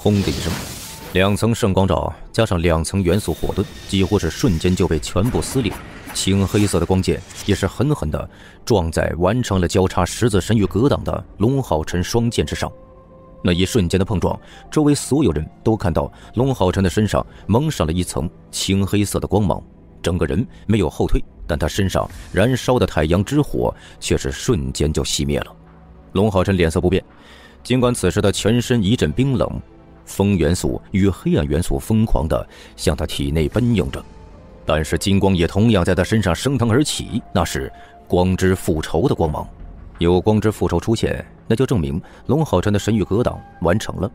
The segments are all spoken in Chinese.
轰的一声，两层圣光罩加上两层元素火盾，几乎是瞬间就被全部撕裂。青黑色的光剑也是狠狠地撞在完成了交叉十字神域格挡的龙浩辰双剑之上。那一瞬间的碰撞，周围所有人都看到龙浩辰的身上蒙上了一层青黑色的光芒，整个人没有后退，但他身上燃烧的太阳之火却是瞬间就熄灭了。龙浩辰脸色不变，尽管此时的全身一阵冰冷。风元素与黑暗元素疯狂地向他体内奔涌着，但是金光也同样在他身上升腾而起，那是光之复仇的光芒。有光之复仇出现，那就证明龙浩辰的神域格挡完成了。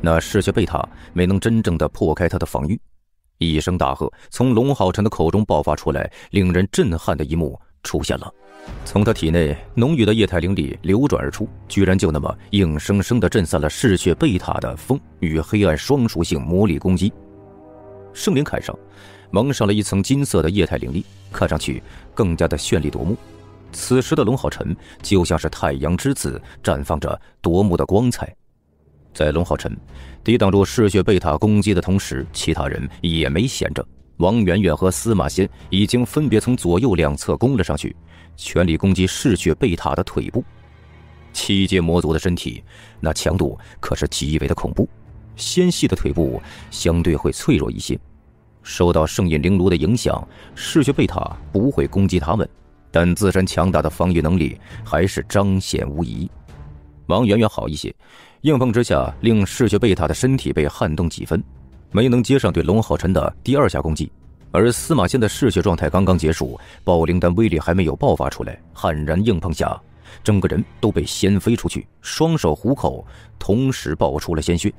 那嗜血贝塔没能真正的破开他的防御。一声大喝从龙浩辰的口中爆发出来，令人震撼的一幕出现了。从他体内浓郁的液态灵力流转而出，居然就那么硬生生地震散了嗜血贝塔的风与黑暗双属性魔力攻击。圣灵铠上蒙上了一层金色的液态灵力，看上去更加的绚丽夺目。此时的龙浩辰就像是太阳之子，绽放着夺目的光彩。在龙浩辰抵挡住嗜血贝塔攻击的同时，其他人也没闲着。王媛媛和司马仙已经分别从左右两侧攻了上去。全力攻击嗜血贝塔的腿部，七阶魔族的身体，那强度可是极为的恐怖。纤细的腿部相对会脆弱一些，受到圣印灵炉的影响，嗜血贝塔不会攻击他们，但自身强大的防御能力还是彰显无疑。王媛媛好一些，硬碰之下，令嗜血贝塔的身体被撼动几分，没能接上对龙浩辰的第二下攻击。而司马迁的嗜血状态刚刚结束，爆灵丹威力还没有爆发出来，悍然硬碰下，整个人都被掀飞出去，双手虎口同时爆出了鲜血。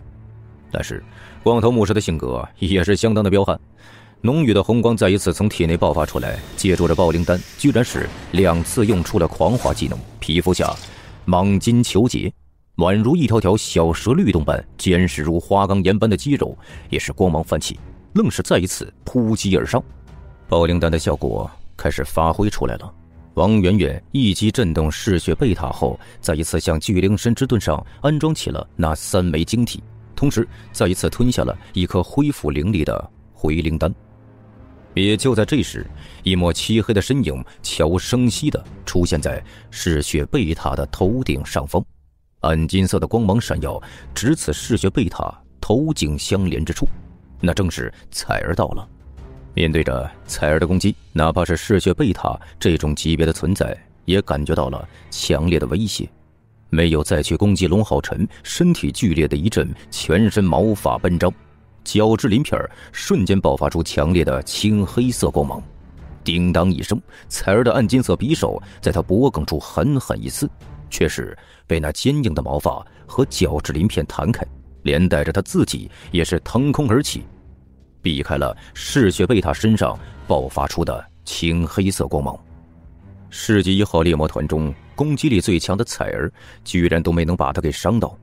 但是，光头牧师的性格也是相当的彪悍，浓郁的红光再一次从体内爆发出来，借助着爆灵丹，居然是两次用出了狂化技能，皮肤下蟒筋球结，宛如一条条小蛇律动般坚实如花岗岩般的肌肉，也是光芒泛起。愣是再一次扑击而上，爆灵丹的效果开始发挥出来了。王媛媛一击震动嗜血贝塔后，再一次向巨灵神之盾上安装起了那三枚晶体，同时再一次吞下了一颗恢复灵力的回灵丹。也就在这时，一抹漆黑的身影悄无声息地出现在嗜血贝塔的头顶上方，暗金色的光芒闪耀，直刺嗜血贝塔头颈相连之处。那正是彩儿到了。面对着彩儿的攻击，哪怕是嗜血贝塔这种级别的存在，也感觉到了强烈的威胁。没有再去攻击龙浩辰，身体剧烈的一震，全身毛发奔张，角质鳞片瞬间爆发出强烈的青黑色光芒。叮当一声，彩儿的暗金色匕首在他脖颈处狠狠一刺，却是被那坚硬的毛发和角质鳞片弹开。连带着他自己也是腾空而起，避开了嗜血贝塔身上爆发出的青黑色光芒。世纪一号猎魔团中攻击力最强的彩儿，居然都没能把他给伤到。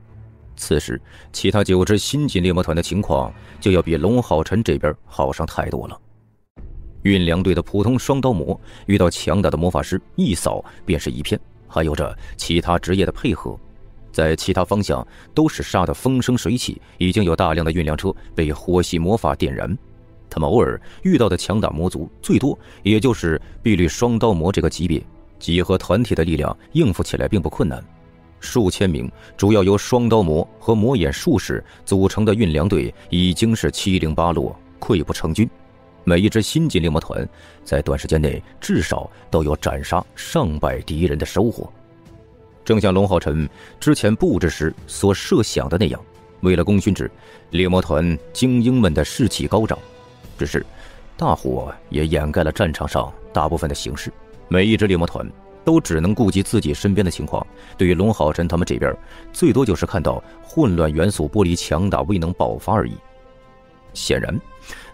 此时，其他九只新晋猎魔团的情况就要比龙浩辰这边好上太多了。运粮队的普通双刀魔遇到强大的魔法师，一扫便是一片，还有着其他职业的配合。在其他方向都是杀得风生水起，已经有大量的运粮车被火系魔法点燃。他们偶尔遇到的强大魔族，最多也就是碧绿双刀魔这个级别，集合团体的力量应付起来并不困难。数千名主要由双刀魔和魔眼术士组成的运粮队已经是七零八落，溃不成军。每一支新晋猎魔团在短时间内至少都有斩杀上百敌人的收获。正像龙浩辰之前布置时所设想的那样，为了功勋制，猎魔团精英们的士气高涨。只是，大火也掩盖了战场上大部分的形势。每一支猎魔团都只能顾及自己身边的情况。对于龙浩辰他们这边，最多就是看到混乱元素玻璃强大威能爆发而已。显然，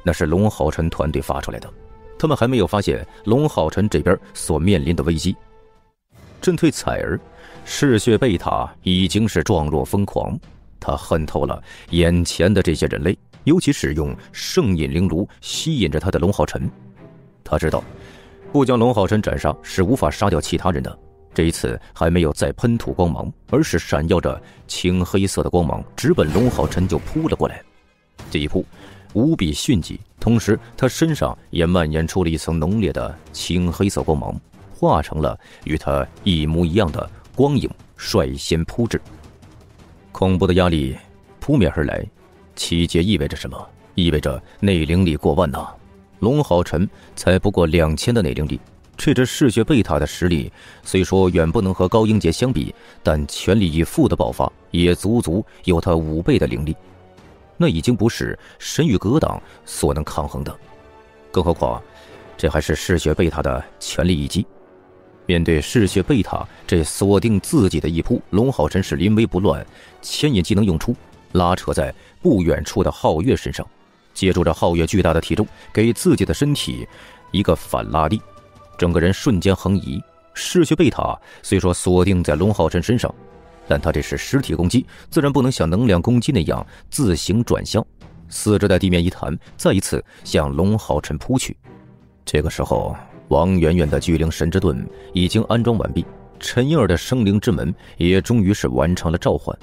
那是龙浩辰团队发出来的。他们还没有发现龙浩辰这边所面临的危机。震退彩儿。嗜血贝塔已经是状若疯狂，他恨透了眼前的这些人类，尤其是用圣隐灵炉吸引着他的龙浩辰。他知道，不将龙浩辰斩杀是无法杀掉其他人的。这一次还没有再喷吐光芒，而是闪耀着青黑色的光芒，直奔龙浩辰就扑了过来。这一扑无比迅疾，同时他身上也蔓延出了一层浓烈的青黑色光芒，化成了与他一模一样的光影，率先扑至。恐怖的压力扑面而来，七阶意味着什么？意味着内灵力过万呐！龙浩辰才不过两千的内灵力，这只嗜血贝塔的实力虽说远不能和高英杰相比，但全力以赴的爆发也足足有他五倍的灵力，那已经不是神域格挡所能抗衡的。更何况，这还是嗜血贝塔的全力一击。面对嗜血贝塔这锁定自己的一扑，龙浩辰是临危不乱，牵引技能用出，拉扯在不远处的皓月身上。借助着皓月巨大的体重，给自己的身体一个反拉力，整个人瞬间横移。嗜血贝塔虽说锁定在龙浩辰身上，但他这是实体攻击，自然不能像能量攻击那样自行转向。四肢在地面一弹，再一次向龙浩辰扑去。这个时候，王媛媛的巨灵神之盾已经安装完毕，陈婴儿的生灵之门也终于是完成了召唤。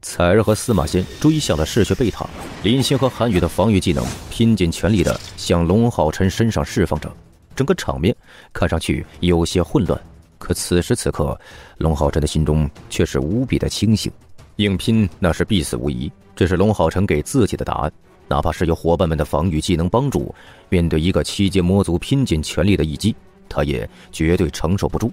彩儿和司马仙追向了嗜血贝塔，林星和韩宇的防御技能拼尽全力的向龙浩辰身上释放着，整个场面看上去有些混乱。可此时此刻，龙浩辰的心中却是无比的清醒。硬拼那是必死无疑，这是龙浩辰给自己的答案。哪怕是有伙伴们的防御技能帮助，面对一个七阶魔族拼尽全力的一击，他也绝对承受不住。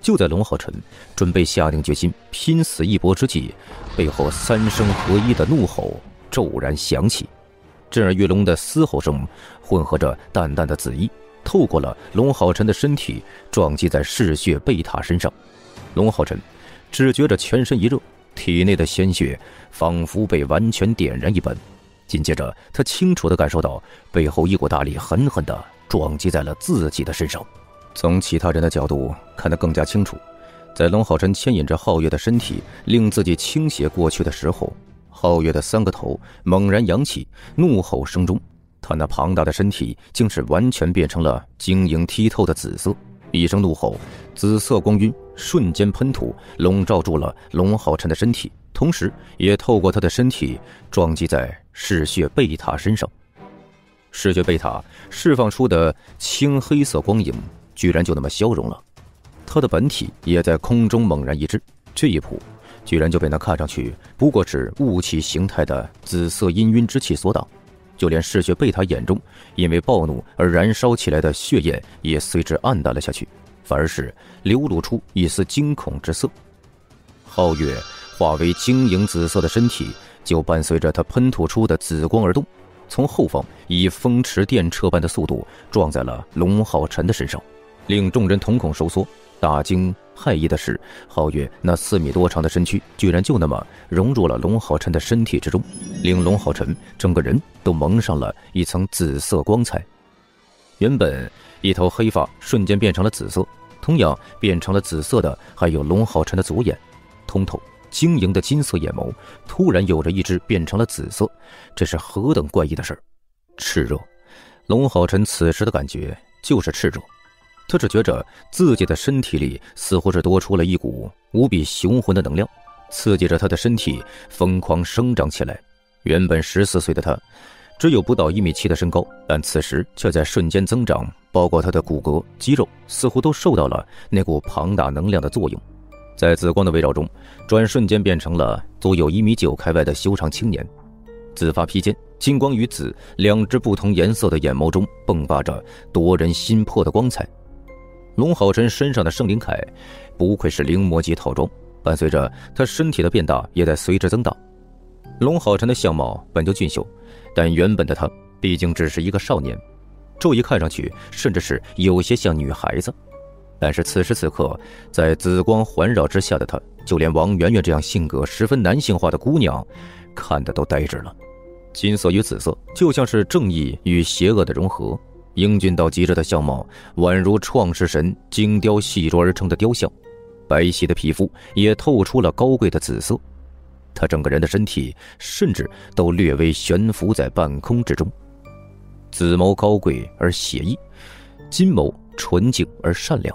就在龙浩辰准备下定决心拼死一搏之际，背后三声合一的怒吼骤然响起，震耳欲聋的嘶吼声混合着淡淡的紫意，透过了龙浩辰的身体，撞击在嗜血贝塔身上。龙浩辰只觉着全身一热，体内的鲜血仿佛被完全点燃一般。紧接着，他清楚地感受到背后一股大力狠狠地撞击在了自己的身上。从其他人的角度看得更加清楚，在龙浩辰牵引着皓月的身体令自己倾斜过去的时候，皓月的三个头猛然扬起，怒吼声中，他那庞大的身体竟是完全变成了晶莹剔透的紫色。一声怒吼，紫色光晕瞬间喷吐，笼罩住了龙浩辰的身体，同时也透过他的身体撞击在嗜血贝塔身上。嗜血贝塔释放出的青黑色光影。居然就那么消融了，他的本体也在空中猛然一滞，这一扑，居然就被那看上去不过是雾气形态的紫色氤氲之气所挡，就连嗜血贝塔眼中因为暴怒而燃烧起来的血焰也随之暗淡了下去，反而是流露出一丝惊恐之色。皓月化为晶莹紫色的身体，就伴随着他喷吐出的紫光而动，从后方以风驰电掣般的速度撞在了龙浩辰的身上。令众人瞳孔收缩，大惊骇异的是，皓月那四米多长的身躯，居然就那么融入了龙浩辰的身体之中，令龙浩辰整个人都蒙上了一层紫色光彩。原本一头黑发瞬间变成了紫色，同样变成了紫色的还有龙浩辰的左眼，通透晶莹的金色眼眸突然有着一只变成了紫色，这是何等怪异的事儿！炽热，龙浩辰此时的感觉就是炽热。他只觉着自己的身体里似乎是多出了一股无比雄浑的能量，刺激着他的身体疯狂生长起来。原本十四岁的他，只有不到一米七的身高，但此时却在瞬间增长，包括他的骨骼、肌肉，似乎都受到了那股庞大能量的作用。在紫光的围绕中，转瞬间变成了足有一米九开外的修长青年。紫发披肩，金光与紫两只不同颜色的眼眸中迸发着夺人心魄的光彩。龙浩辰身上的圣灵铠，不愧是灵魔级套装，伴随着他身体的变大，也在随之增大。龙浩辰的相貌本就俊秀，但原本的他毕竟只是一个少年，这一看上去甚至是有些像女孩子。但是此时此刻，在紫光环绕之下的他，就连王媛媛这样性格十分男性化的姑娘，看的都呆滞了。金色与紫色，就像是正义与邪恶的融合。英俊到极致的相貌，宛如创世神精雕细琢而成的雕像，白皙的皮肤也透出了高贵的紫色。他整个人的身体甚至都略微悬浮在半空之中。紫眸高贵而写意，金眸纯净而善良，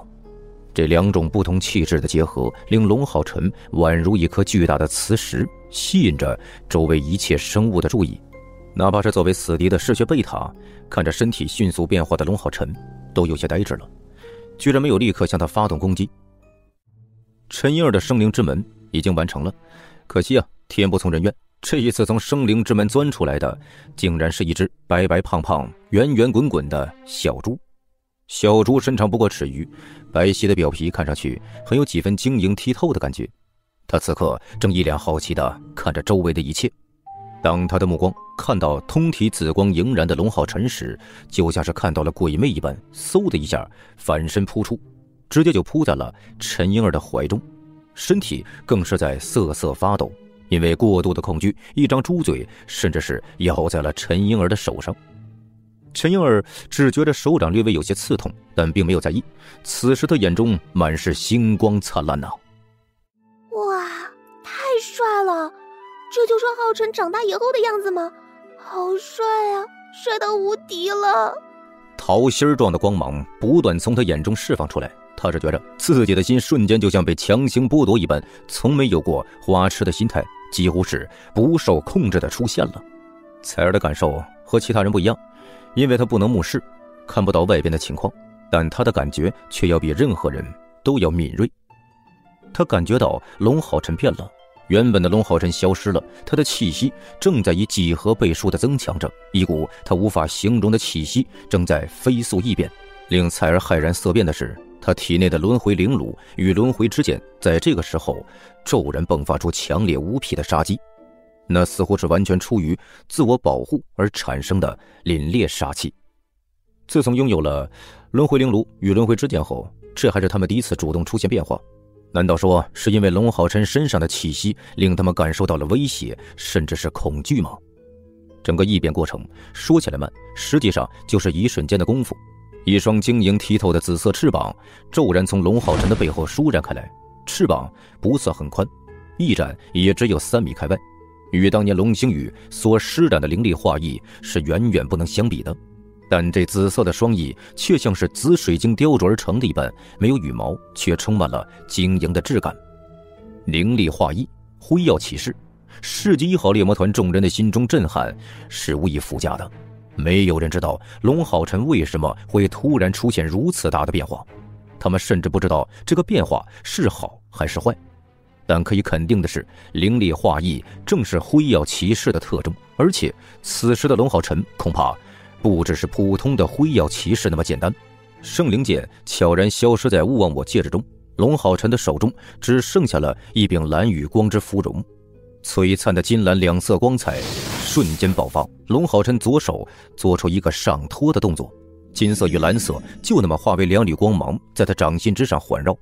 这两种不同气质的结合，令龙浩辰宛如一颗巨大的磁石，吸引着周围一切生物的注意。哪怕是作为死敌的嗜血贝塔，看着身体迅速变化的龙浩辰，都有些呆滞了，居然没有立刻向他发动攻击。陈英儿的生灵之门已经完成了，可惜啊，天不从人愿，这一次从生灵之门钻出来的，竟然是一只白白胖胖、圆圆滚滚的小猪。小猪身长不过尺余，白皙的表皮看上去很有几分晶莹剔透的感觉。它此刻正一脸好奇地看着周围的一切。当他的目光看到通体紫光莹然的龙浩辰时，就像是看到了鬼魅一般，嗖的一下反身扑出，直接就扑在了陈婴儿的怀中，身体更是在瑟瑟发抖，因为过度的恐惧，一张猪嘴甚至是咬在了陈婴儿的手上。陈婴儿只觉得手掌略微有些刺痛，但并没有在意。此时他眼中满是星光灿烂呐！这就是浩辰长大以后的样子吗？好帅啊，帅到无敌了！桃心状的光芒不断从他眼中释放出来，他只觉着自己的心瞬间就像被强行剥夺一般，从没有过花痴的心态，几乎是不受控制的出现了。彩儿的感受和其他人不一样。因为他不能目视，看不到外边的情况，但他的感觉却要比任何人都要敏锐。他感觉到龙浩辰变了，原本的龙浩辰消失了，他的气息正在以几何倍数的增强着，一股他无法形容的气息正在飞速异变。令蔡儿骇然色变的是，他体内的轮回灵炉与轮回之剑在这个时候骤然迸发出强烈无匹的杀机。那似乎是完全出于自我保护而产生的凛冽杀气。自从拥有了轮回灵炉与轮回之剑后，这还是他们第一次主动出现变化。难道说是因为龙浩辰身上的气息令他们感受到了威胁，甚至是恐惧吗？整个异变过程说起来慢，实际上就是一瞬间的功夫。一双晶莹剔透的紫色翅膀骤然从龙浩辰的背后舒展开来，翅膀不算很宽，翼展也只有三米开外。与当年龙星宇所施展的灵力化翼是远远不能相比的，但这紫色的双翼却像是紫水晶雕琢而成的一般，没有羽毛，却充满了晶莹的质感。灵力化翼，辉耀启示，世纪一号猎魔团众人的心中震撼是无以复加的。没有人知道龙浩辰为什么会突然出现如此大的变化，他们甚至不知道这个变化是好还是坏。但可以肯定的是，灵力化翼正是辉耀骑士的特征，而且此时的龙浩辰恐怕不只是普通的辉耀骑士那么简单。圣灵剑悄然消失在勿忘我戒指中，龙浩辰的手中只剩下了一柄蓝与光之芙蓉，璀璨的金蓝两色光彩瞬间爆发。龙浩辰左手做出一个上托的动作，金色与蓝色就那么化为两缕光芒，在他掌心之上环绕。